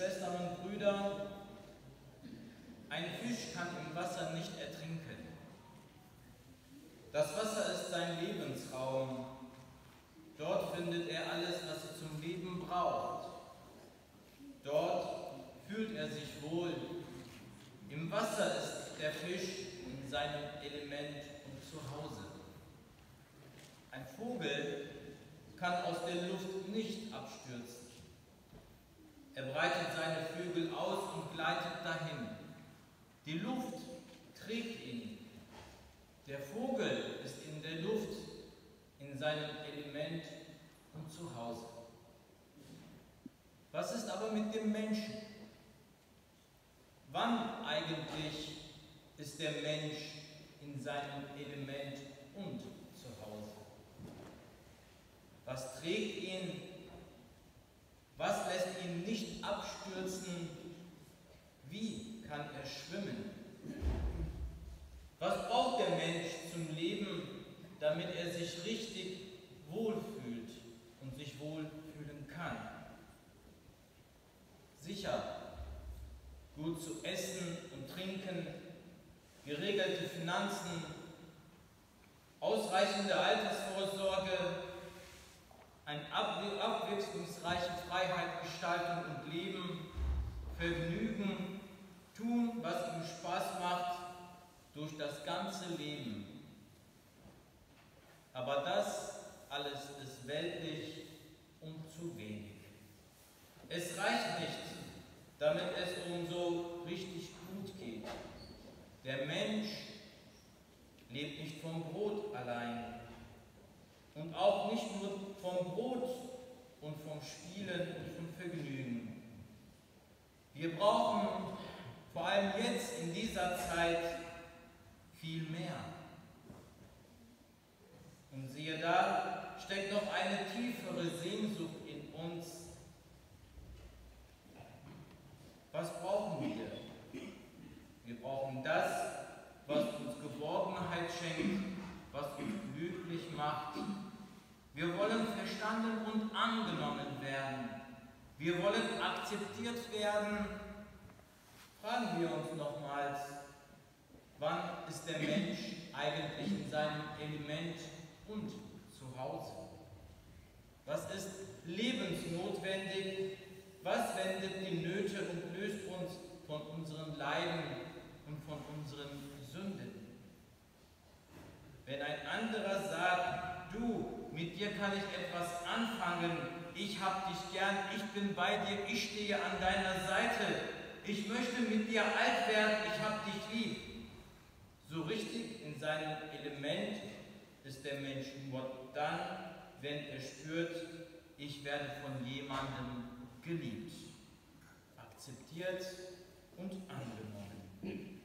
Schwestern und Brüder, ein Fisch kann im Wasser nicht ertrinken. Das Wasser ist sein Lebensraum. Dort findet er alles, was er zum Leben braucht. Dort fühlt er sich wohl. Im Wasser ist der Fisch in seinem Element und zu Hause. Ein Vogel kann aus der Luft nicht abstürzen. Er breitet seine Flügel aus und gleitet dahin. Die Luft trägt ihn. Der Vogel ist in der Luft, in seinem Element und zu Hause. Was ist aber mit dem Menschen? Wann eigentlich ist der Mensch in seinem Element und zu Hause? Was trägt ihn? Was nicht abstürzen? Wie kann er schwimmen? Was braucht der Mensch zum Leben, damit er sich richtig wohlfühlt und sich wohlfühlen kann? Sicher, gut zu essen und trinken, geregelte Finanzen, ausreichende Altersvorsorge, eine abwechslungsreiche Freiheit, Gestaltung und Leben, Vergnügen, tun, was ihm Spaß macht, durch das ganze Leben. Aber das alles ist weltlich und zu wenig. Es reicht nicht, damit es uns so richtig gut geht. Der Mensch lebt nicht vom Brot allein und auch nicht nur vom Brot und vom Spielen und vom Vergnügen. Wir brauchen vor allem jetzt in dieser Zeit viel mehr. Und siehe da, steckt noch eine tiefere Sehnsucht in uns. Was brauchen wir? Wir brauchen das, was uns Geborgenheit schenkt, was uns glücklich macht. Wir wollen verstanden und angenommen werden. Wir wollen akzeptiert werden. Fragen wir uns nochmals, wann ist der Mensch eigentlich in seinem Element und zu Hause? Was ist lebensnotwendig? Was wendet die Nöte und löst uns von unseren Leiden und von unseren Sünden? Wenn ein anderer sagt, du, mit dir kann ich etwas anfangen, ich hab dich gern, ich bin bei dir, ich stehe an deiner Seite, ich möchte mit dir alt werden, ich hab dich lieb. So richtig in seinem Element ist der Mensch nur dann, wenn er spürt, ich werde von jemandem geliebt, akzeptiert und angenommen.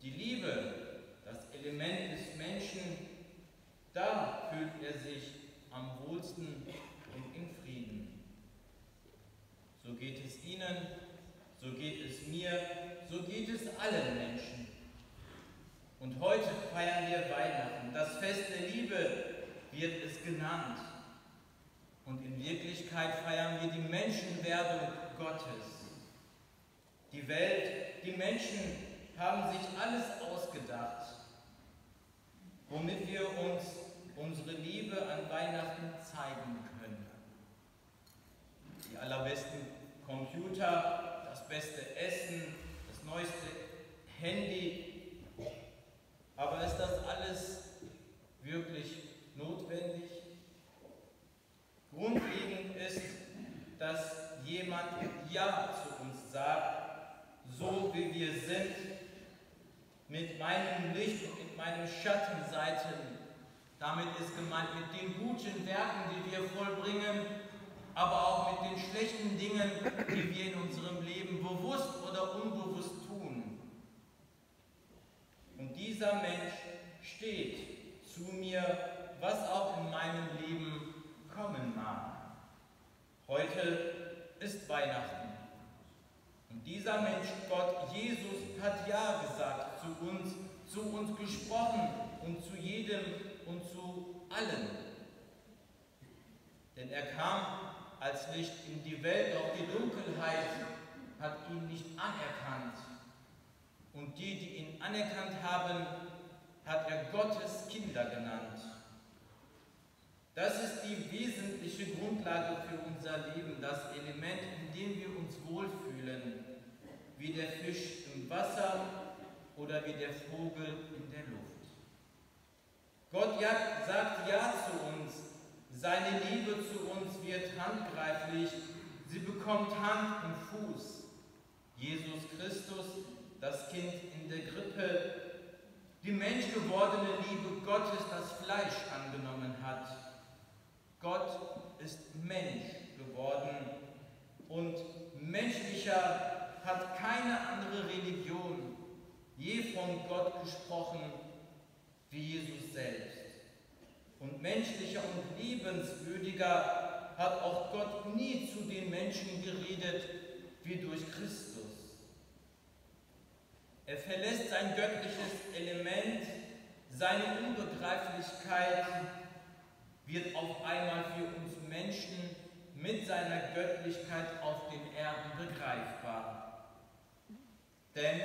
Die Liebe, das Element des Menschen, da fühlt er sich am wohlsten und in Frieden. So geht es Ihnen, so geht es mir, so geht es allen Menschen. Und heute feiern wir Weihnachten. Das Fest der Liebe wird es genannt. Und in Wirklichkeit feiern wir die Menschenwerdung Gottes. Die Welt, die Menschen haben sich alles ausgedacht, womit wir uns unsere Liebe an Weihnachten zeigen können. Die allerbesten Computer, das beste Essen, das neueste Handy. Aber ist das alles wirklich notwendig? Grundlegend ist, dass jemand Ja zu uns sagt, so wie wir sind, mit meinem Licht und mit meinen Schattenseiten. Damit ist gemeint mit den guten Werken, die wir vollbringen, aber auch mit den schlechten Dingen, die wir in unserem Leben bewusst oder unbewusst tun. Und dieser Mensch steht zu mir, was auch in meinem Leben kommen mag. Heute ist Weihnachten. Und dieser Mensch, Gott, Jesus, hat Ja gesagt zu uns, zu uns gesprochen und zu jedem und zu allen. Denn er kam als Licht in die Welt, doch die Dunkelheit hat ihn nicht anerkannt. Und die, die ihn anerkannt haben, hat er Gottes Kinder genannt. Das ist die wesentliche Grundlage für unser Leben, das Element, in dem wir uns wohlfühlen, wie der Fisch im Wasser oder wie der Vogel in der Luft. Gott sagt Ja zu uns, seine Liebe zu uns wird handgreiflich, sie bekommt Hand und Fuß. Jesus Christus, das Kind in der Grippe, die menschgewordene Liebe Gottes, das Fleisch angenommen hat. Gott ist Mensch geworden und menschlicher hat keine andere Religion je von Gott gesprochen wie Jesus selbst. Und menschlicher und liebenswürdiger hat auch Gott nie zu den Menschen geredet wie durch Christus. Er verlässt sein göttliches Element, seine Unbegreiflichkeit wird auf einmal für uns Menschen mit seiner Göttlichkeit auf den Erden begreifbar. Denn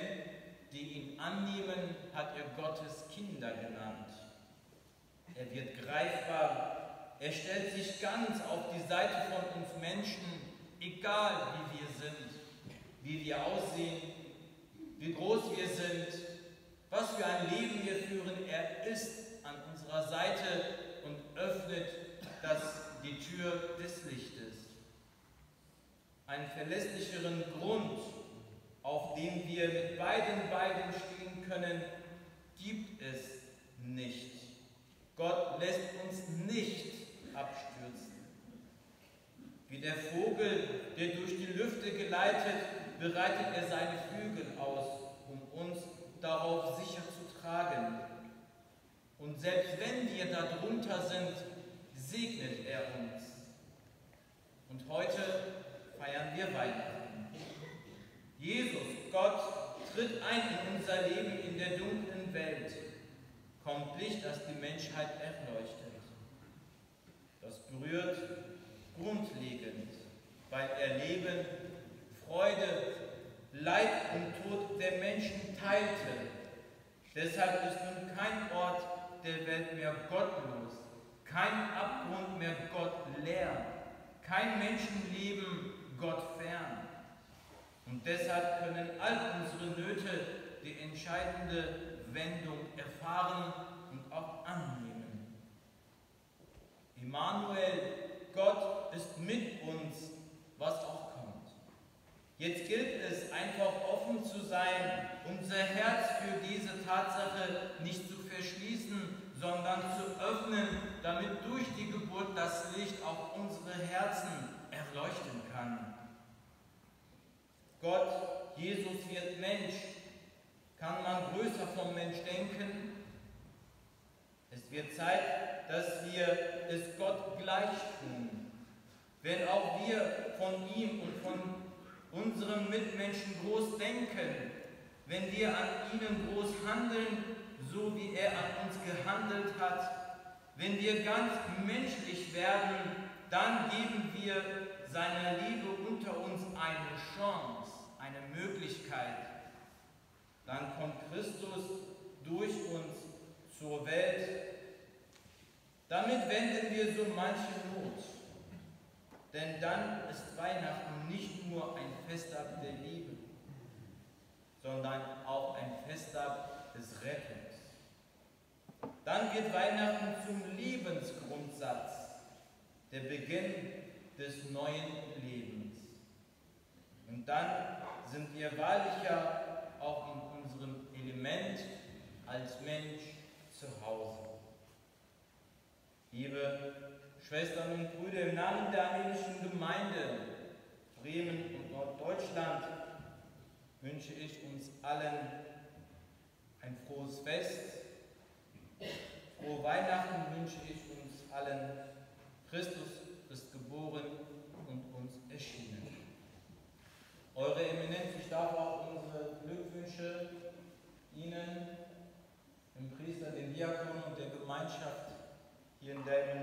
die ihn annehmen, hat er Gottes Kinder genannt. Er wird greifbar, er stellt sich ganz auf die Seite von uns Menschen, egal wie wir sind, wie wir aussehen, wie groß wir sind, was für ein Leben wir führen. Er ist an unserer Seite und öffnet das, die Tür des Lichtes. Einen verlässlicheren Grund auf dem wir mit beiden Beinen stehen können, gibt es nicht. Gott lässt uns nicht abstürzen. Wie der Vogel, der durch die Lüfte geleitet, bereitet er seine Flügel aus, um uns darauf sicher zu tragen. Und selbst wenn wir darunter sind, segnet er uns. Und heute feiern wir Weihnachten. Jesus, Gott, tritt ein in unser Leben in der dunklen Welt. Kommt Licht, das die Menschheit erleuchtet. Das berührt grundlegend, weil er Leben, Freude, Leid und Tod der Menschen teilte. Deshalb ist nun kein Ort der Welt mehr gottlos, kein Abgrund mehr Gott leer, kein Menschenleben Gott fern. Und deshalb können all unsere Nöte die entscheidende Wendung erfahren und auch annehmen. Immanuel, Gott ist mit uns, was auch kommt. Jetzt gilt es einfach offen zu sein, unser Herz für diese Tatsache nicht zu verschließen, sondern zu öffnen, damit durch die Geburt das Licht auch unsere Herzen erleuchten kann. Gott, Jesus wird Mensch. Kann man größer vom Mensch denken? Es wird Zeit, dass wir es Gott gleich tun. Wenn auch wir von ihm und von unseren Mitmenschen groß denken, wenn wir an ihnen groß handeln, so wie er an uns gehandelt hat, wenn wir ganz menschlich werden, dann geben wir seiner Liebe unter uns eine Chance Möglichkeit. Dann kommt Christus durch uns zur Welt. Damit wenden wir so manche Not. Denn dann ist Weihnachten nicht nur ein Festtag der Liebe, sondern auch ein Festtag des Rettens. Dann wird Weihnachten zum Lebensgrundsatz, der Beginn des neuen Lebens. Und dann sind wir wahrlich ja auch in unserem Element als Mensch zu Hause. Liebe Schwestern und Brüder, im Namen der armenischen Gemeinde Bremen und Norddeutschland wünsche ich uns allen ein frohes Fest. Frohe Weihnachten wünsche ich uns allen. Christus ist geboren und uns erschienen. Eure Eminenz, ich darf auch unsere Glückwünsche Ihnen, dem Priester, den Diakon und der Gemeinschaft hier in bringen.